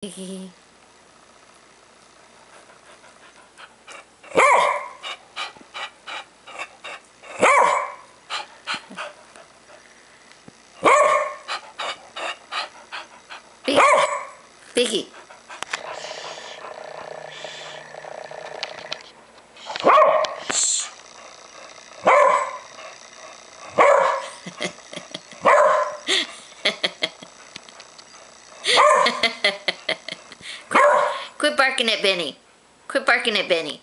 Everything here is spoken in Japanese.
Biggie. Biggie. Quit barking at Benny. Quit barking at Benny.